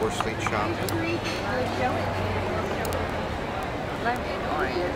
Shore Street shop. Lemon orange.